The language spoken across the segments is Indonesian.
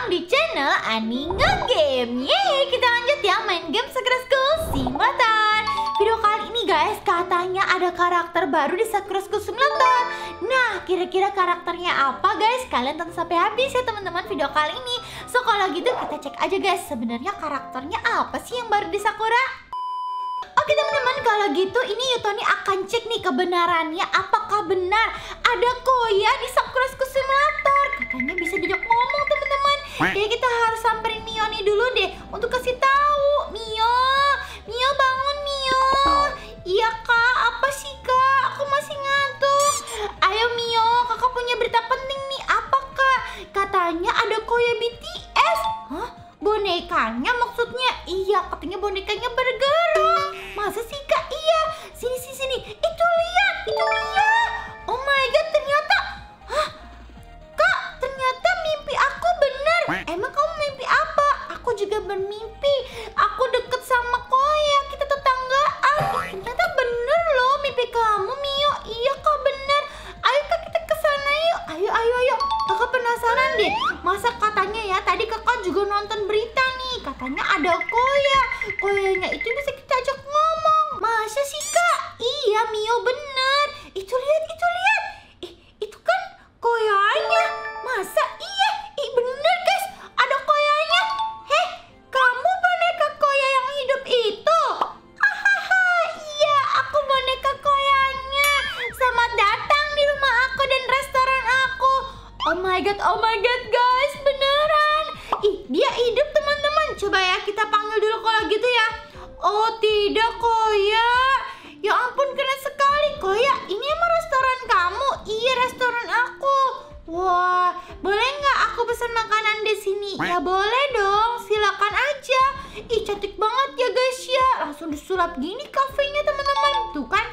datang di channel Ani Ngegame Yeay, kita lanjut ya main game Sakura School Simulator Video kali ini guys, katanya ada karakter baru di Sakura School Simulator Nah, kira-kira karakternya apa guys? Kalian tonton sampai habis ya teman-teman video kali ini. So, kalau gitu kita cek aja guys Sebenarnya karakternya apa sih yang baru di Sakura? Oke teman-teman, kalau gitu ini Yutoni akan cek nih kebenarannya. Apakah benar ada Koya di Sakura School Simulator? Katanya bisa diajak ngomong teman-teman Jadi kita harus samperin Mio nih dulu deh Untuk kasih tahu. Mio, Mio bangun Mio. Iya kak, apa sih kak? Aku masih ngantuk. Ayo Mio, bermimpi. Aku deket sama Koya. Kita tetanggaan. Ternyata bener loh mimpi kamu, Mio. Iya kak bener. Ayo kak kita ke sana yuk. Ayo ayo ayo. Kakak penasaran deh. Masa katanya ya tadi kakak juga nonton berita nih. Katanya ada Koya. Koyanya itu bisa kita ajak ngomong. Masa sih kak? Iya Mio bener. Disulap gini kafenya teman-teman. Tuh kan,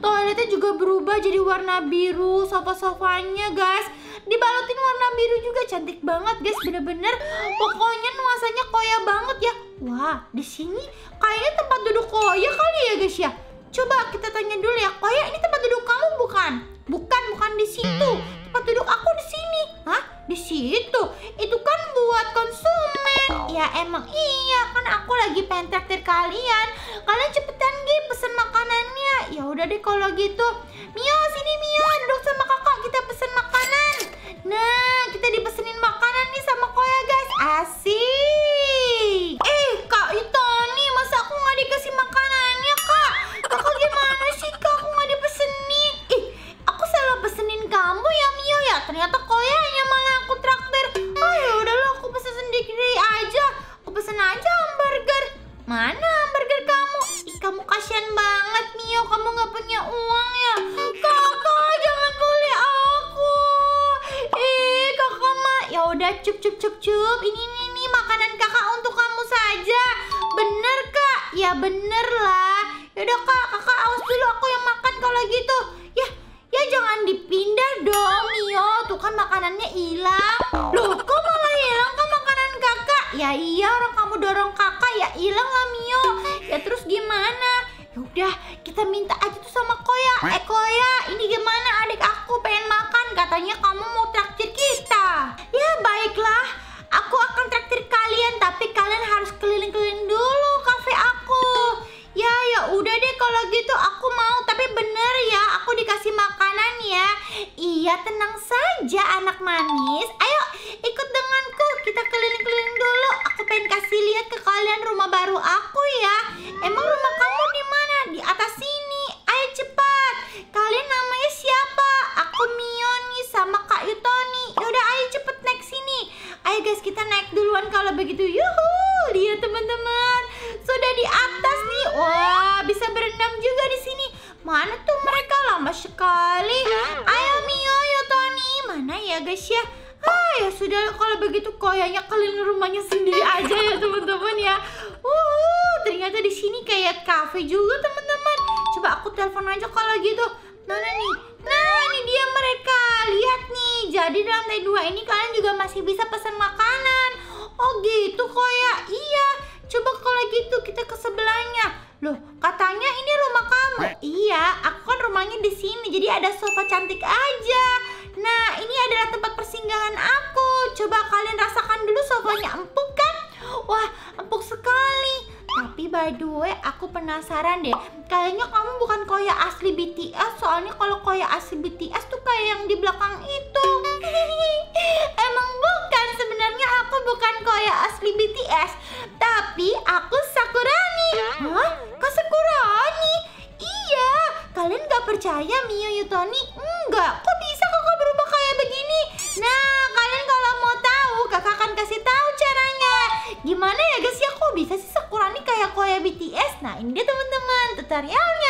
toiletnya juga berubah jadi warna biru. Sofa-sofanya guys, dibalutin warna biru juga cantik banget guys. Bener-bener, pokoknya nuansanya koya banget ya. Wah, di sini kayaknya tempat duduk koya kali ya guys ya. Coba kita tanya dulu ya, Koya ini tempat duduk kamu bukan? Bukan, bukan di situ. Tempat duduk aku di sini. Hah? Di situ? Itu kan buat konsumen. Ya emang iya, kan aku lagi pengen traktir kalian. Kalian cepetan Gi pesen makanannya. Ya udah deh kalau gitu. Mio, sini Mio, duduk sama kakak kita pesen makanan. Nah, kita dipesenin makanan nih sama Koya guys. Asik. Cup cup cup cup. Ini nih nih makanan kakak untuk kamu saja. Bener kak? Ya bener lah. Yaudah kak, kakak awas dulu aku yang makan kalau gitu. Ya, ya jangan dipindah dong, Mio. Tuh kan makanannya hilang. Loh, kok malah hilang kan makanan kakak? Ya iya, orang kamu dorong kakak ya hilang lah, Mio. Ya terus gimana? Yaudah, kita minta aja tuh sama Koya. Eh udah deh kalau gitu aku mau, tapi bener ya aku dikasih makanan ya. Iya tenang saja anak manis. Ayo ikut denganku, kita keliling-keliling dulu. Aku pengen kasih lihat ke kalian rumah baru aku ya. Emang rumah kamu di mana? Di atas sini. Ayo cepat. Kalian namanya siapa? Aku Mioni sama Kak Yutoni. Yaudah ayo cepet naik sini. Ayo guys kita naik duluan kalau begitu. Yuhu, lihat teman-teman. Sudah di atas nih. Wah, bisa berenang juga di sini. Mana tuh mereka lama sekali. Ayo Mio, Yutoni. Mana ya guys ya? Ah ya sudah kalau begitu koyanya keliling rumahnya sendiri aja ya teman-teman ya. Uh, ternyata di sini kayak cafe juga teman-teman. Coba aku telepon aja kalau gitu. Mana nih? Nah ini dia mereka. Lihat nih. Jadi di lantai dua ini kalian juga masih bisa pesan makanan. Oh gitu koya. Iya. Coba kalau gitu kita ke sebelahnya. Loh, katanya ini rumah kamu. Iya, aku kan rumahnya di sini. Jadi ada sofa cantik aja. Nah, ini adalah tempat persinggahan aku. Coba kalian rasakan dulu sofa rumahnya empuk kan? Wah, empuk sekali. Tapi by the way, aku penasaran deh. Kayaknya kamu bukan koya asli BTS, soalnya kalau koya asli BTS tuh kayak yang di belakang itu. Emang bukan, sebenarnya aku bukan koya asli BTS, tapi aku Sakurani. Hah? Percaya Mio Yutoni? Enggak, kok bisa kakak berubah kayak begini? Nah, kalian kalau mau tahu, kakak akan kasih tahu caranya. Gimana ya guys ya, kok bisa sih Sakurani kayak koya BTS? Nah, ini dia teman-teman tutorialnya.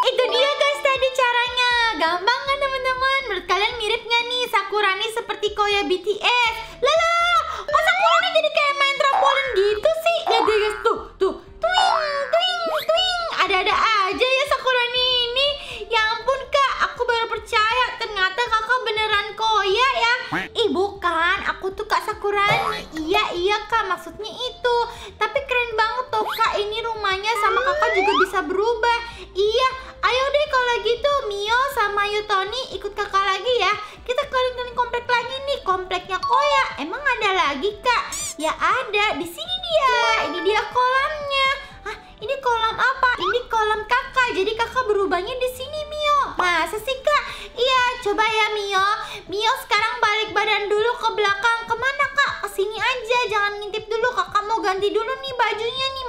Itu dia guys tadi caranya. Gampang kan teman-teman? Menurut kalian mirip nggak nih Sakurani seperti Koya BTS? Lala, kok Sakurani jadi kayak main trampolin gitu sih? Lihat deh guys tuh, tuh, twing, twing, twing. Ada-ada aja ya Sakurani percaya ternyata kakak beneran Koya ya. Ih bukan, aku tuh kak Sakurani. Iya iya kak, maksudnya itu. Tapi keren banget tuh kak, ini rumahnya sama kakak juga bisa berubah. Iya, ayo deh kalau gitu Mio sama Yutoni ikut kakak lagi ya. Kita keliling-keliling komplek lagi nih, kompleknya Koya. Emang ada lagi kak? Ya ada, di sini dia. Ini dia kolamnya. Hah, ini kolam apa? Ini kolam kakak. Jadi kakak berubahnya di sini Mio. Masa sih kak? Iya, coba ya Mio. Mio sekarang balik badan dulu ke belakang. Ke mana kak? Ke sini aja, jangan ngintip dulu. Kakak mau ganti dulu nih bajunya nih,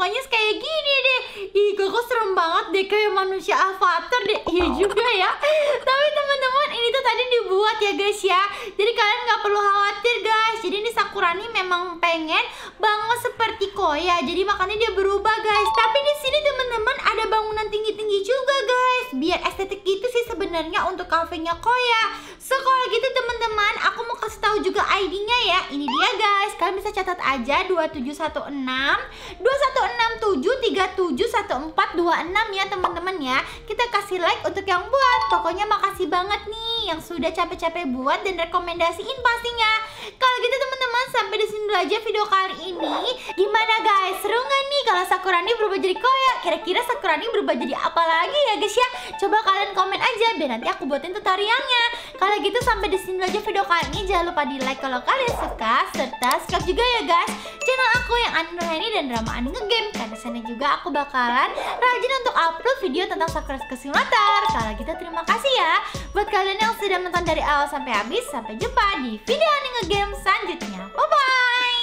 mukanya kayak gini deh. Ih kakak serem banget deh kayak manusia avatar deh. Iya juga ya. Tapi teman-teman ini tuh tadi dibuat ya guys ya. Jadi kalian nggak perlu khawatir Sakurani memang pengen bangun seperti Koya. Jadi makanya dia berubah guys. Tapi di sini teman-teman ada bangunan tinggi-tinggi juga guys. Biar estetik gitu sih sebenarnya untuk kafenya Koya. So kalau gitu teman-teman, aku mau kasih tahu juga ID-nya ya. Ini dia guys. Kalian bisa catat aja 2716 2167 371426 ya teman-teman ya. Kita kasih like untuk yang buat. Pokoknya makasih banget nih yang sudah capek-capek buat dan rekomendasiin pastinya. Kalau gitu teman-teman, sampai di sini dulu aja video kali ini. Gimana guys? Seru nggak nih kalau Sakurani berubah jadi Koya? Kira-kira Sakurani berubah jadi apa lagi ya guys ya? Coba kalian komen aja biar nanti aku buatin tutorialnya. Kalau gitu sampai di sini dulu aja video kali ini. Jangan lupa di like kalau kalian suka serta subscribe juga ya guys channel aku yang Ani Nurhani dan drama Ani Ngegame. Karena sana juga aku bakalan rajin untuk upload video tentang Sakura Simulator. Kalau gitu terima kasih ya buat kalian yang sudah nonton dari awal sampai habis. Sampai jumpa di video Ani Ngegame game selanjutnya. Bye-bye!